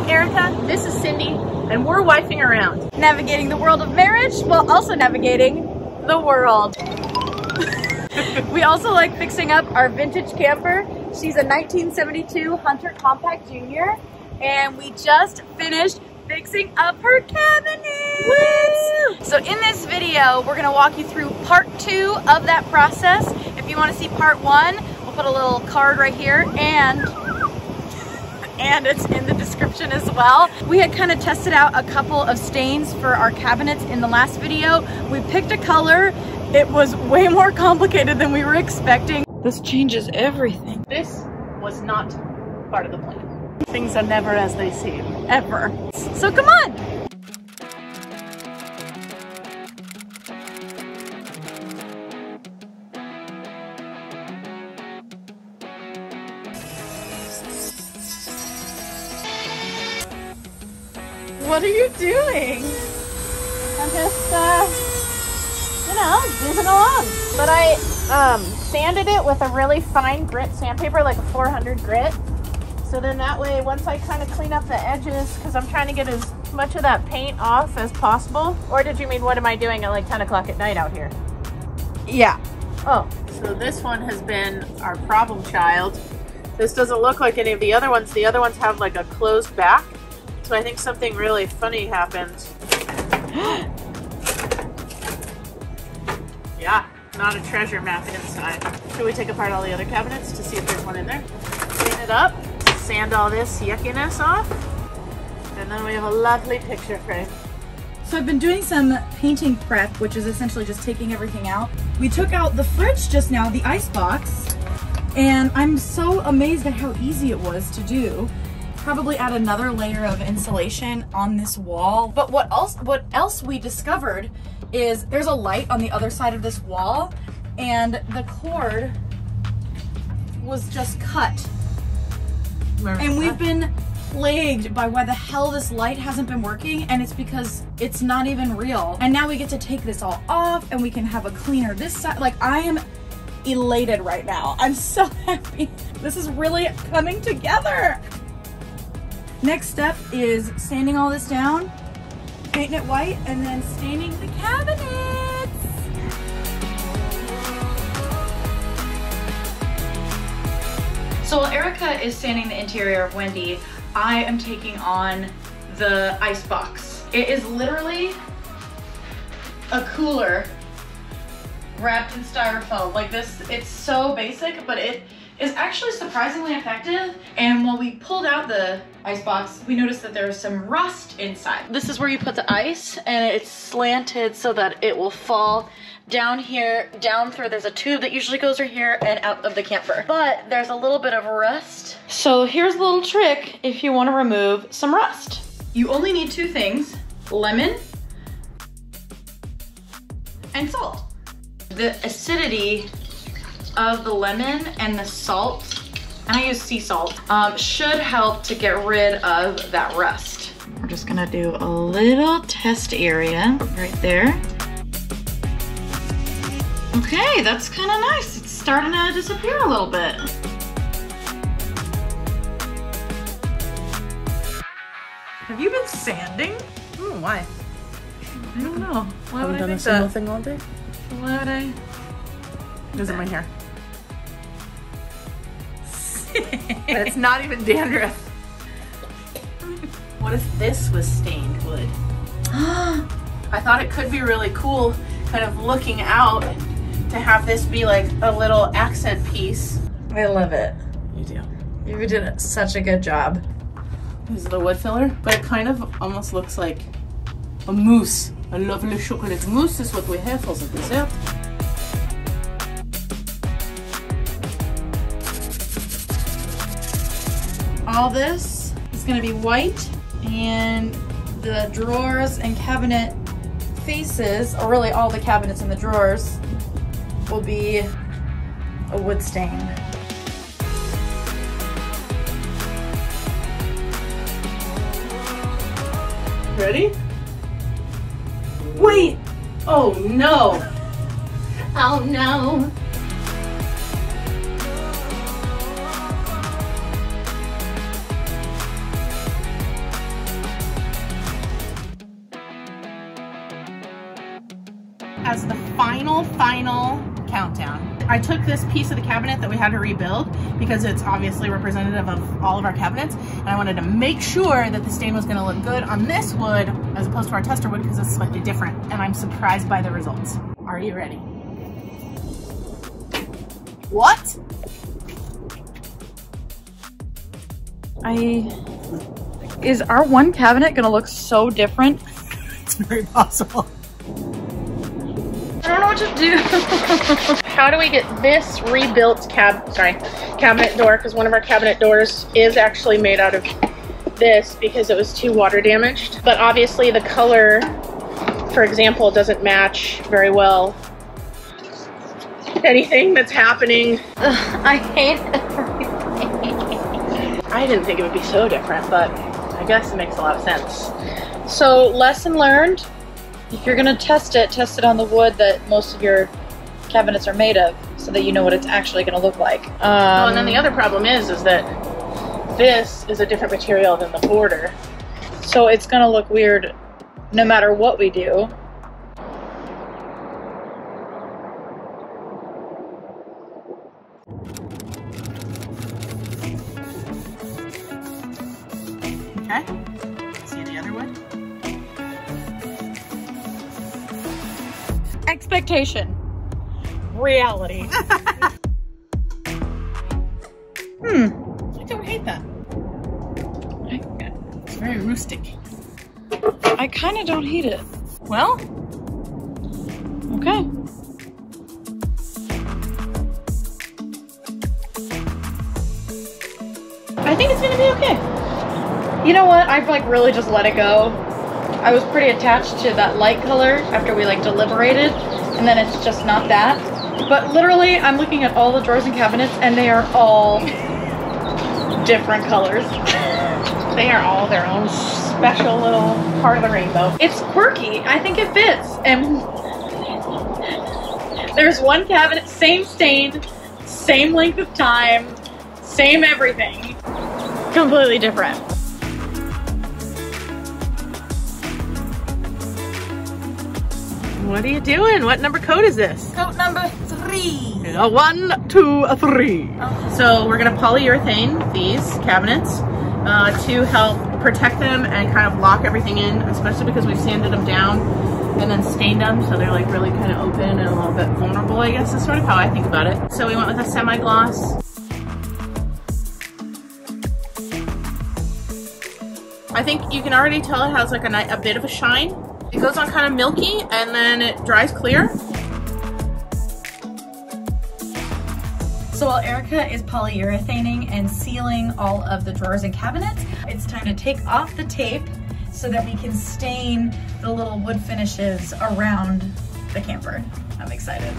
I'm Erika, this is Cyndi, and we're wifing around. Navigating the world of marriage while also navigating the world. we also like fixing up our vintage camper. She's a 1972 Hunter Compact Junior, and we just finished fixing up her cabinet. So in this video, we're gonna walk you through part two of that process. If you wanna see part one, we'll put a little card right here and and it's in the description as well. We had kind of tested out a couple of stains for our cabinets in the last video. We picked a color. It was way more complicated than we were expecting. This changes everything. This was not part of the plan. Things are never as they seem. Ever. So come on. What are you doing? I'm just, uh, you know, moving along. But I um, sanded it with a really fine grit sandpaper, like a 400 grit. So then that way, once I kind of clean up the edges, because I'm trying to get as much of that paint off as possible. Or did you mean, what am I doing at like 10 o'clock at night out here? Yeah. Oh, so this one has been our problem child. This doesn't look like any of the other ones. The other ones have like a closed back. So I think something really funny happened. yeah, not a treasure map inside. Should we take apart all the other cabinets to see if there's one in there? Clean it up, sand all this yuckiness off, and then we have a lovely picture frame. So I've been doing some painting prep, which is essentially just taking everything out. We took out the fridge just now, the ice box, and I'm so amazed at how easy it was to do probably add another layer of insulation on this wall. But what else, what else we discovered is there's a light on the other side of this wall and the cord was just cut. And we've been plagued by why the hell this light hasn't been working and it's because it's not even real. And now we get to take this all off and we can have a cleaner this side. Like I am elated right now. I'm so happy. This is really coming together. Next step is sanding all this down, painting it white, and then staining the cabinets. So while Erika is sanding the interior of Wendy, I am taking on the ice box. It is literally a cooler wrapped in styrofoam. Like this, it's so basic, but it is actually surprisingly effective. And while we pulled out the ice box, we noticed that there was some rust inside. This is where you put the ice and it's slanted so that it will fall down here, down through, there's a tube that usually goes right here and out of the camper. But there's a little bit of rust. So here's a little trick if you wanna remove some rust. You only need two things, lemon and salt. The acidity of the lemon and the salt, and I use sea salt, um, should help to get rid of that rust. We're just gonna do a little test area right there. Okay, that's kind of nice. It's starting to disappear a little bit. Have you been sanding? Oh, why? I don't know. Why would I done think a single that? thing all day. Why would I? Doesn't my hair? It's not even dandruff. What if this was stained wood? I thought it could be really cool, kind of looking out to have this be like a little accent piece. I love it. You do. You did such a good job. This is the wood filler, but it kind of almost looks like a mousse. A lovely chocolate mousse is what we have for the dessert. All this is gonna be white and the drawers and cabinet faces, or really all the cabinets and the drawers, will be a wood stain. Ready? Wait! Oh no! Oh no! As the final, final countdown. I took this piece of the cabinet that we had to rebuild because it's obviously representative of all of our cabinets and I wanted to make sure that the stain was gonna look good on this wood as opposed to our tester wood because it's slightly different and I'm surprised by the results. Are you ready? What? I is our one cabinet gonna look so different? It's very possible. Don't know what to do. How do we get this rebuilt cab, sorry, cabinet door? Because one of our cabinet doors is actually made out of this because it was too water damaged. But obviously the color, for example, doesn't match very well anything that's happening. Ugh, I hate everything. I didn't think it would be so different, but I guess it makes a lot of sense. So lesson learned, If you're gonna test it, test it on the wood that most of your cabinets are made of, so that you know what it's actually gonna look like. Um, well, and then the other problem is, is that this is a different material than the border. so it's gonna look weird no matter what we do. Okay. Expectation. Reality. hmm. I don't hate that. It's very rustic. I kind of don't hate it. Well, Okay. I think it's gonna be okay. You know what? I've like really just let it go. I was pretty attached to that light color after we like deliberated, and then it's just not that. But literally, I'm looking at all the drawers and cabinets, and they are all different colors. They are all their own special little part of the rainbow. It's quirky. I think it fits. And there's one cabinet, same stain, same length of time, same everything. Completely different. What are you doing? What number code is this? Coat number three. A one, two, a three. So we're gonna polyurethane these cabinets uh, to help protect them and kind of lock everything in, especially because we've sanded them down and then stained them, so they're like really kind of open and a little bit vulnerable, I guess is sort of how I think about it. So we went with a semi-gloss. I think you can already tell it has like a, a bit of a shine. It goes on kind of milky and then it dries clear. So while Erika is polyurethaning and sealing all of the drawers and cabinets, it's time to take off the tape so that we can stain the little wood finishes around the camper. I'm excited.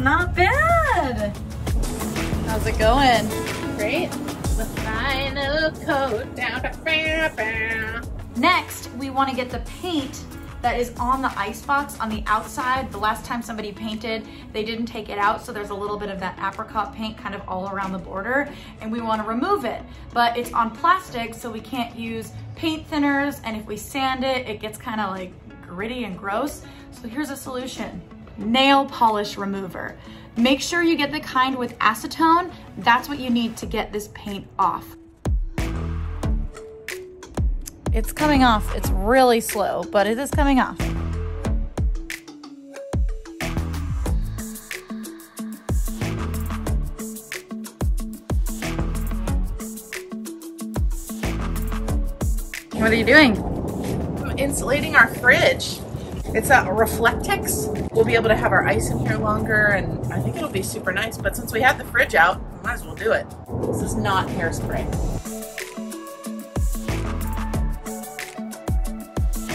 Not bad. How's it going? Great. The final coat down to. Next, we want to get the paint that is on the ice box on the outside. The last time somebody painted, they didn't take it out, so there's a little bit of that apricot paint kind of all around the border, and we want to remove it. But it's on plastic, so we can't use paint thinners, and if we sand it, it gets kind of like gritty and gross. So here's a solution. Nail polish remover. Make sure you get the kind with acetone. That's what you need to get this paint off. It's coming off. It's really slow, but it is coming off. What are you doing? I'm insulating our fridge. It's a Reflectix. We'll be able to have our ice in here longer and I think it'll be super nice. But since we have the fridge out, we might as well do it. This is not hairspray.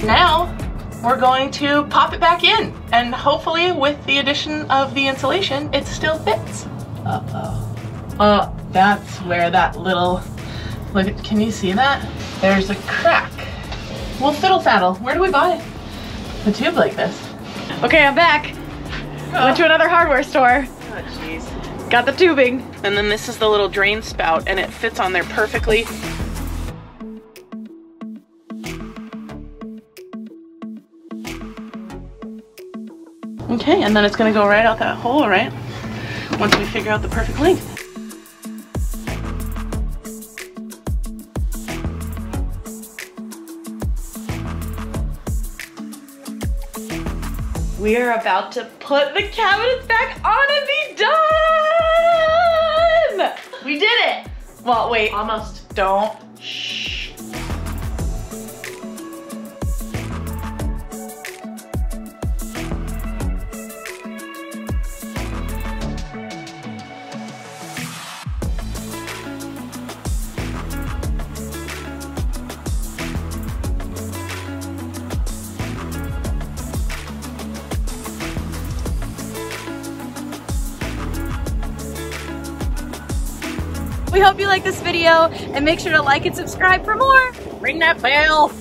Now we're going to pop it back in and hopefully with the addition of the insulation, it still fits. Uh-oh. Uh, that's where that little, look, can you see that? There's a crack. Well, fiddle faddle, where do we buy a tube like this. Okay, I'm back. Oh. Went to another hardware store. Oh, jeez. Got the tubing. And then this is the little drain spout and it fits on there perfectly. Okay, and then it's gonna go right out that hole, right? Once we figure out the perfect length. We are about to put the cabinets back on and be done! We did it! Well, wait, Almost. don't. We hope you like this video and make sure to like and subscribe for more. Ring that bell.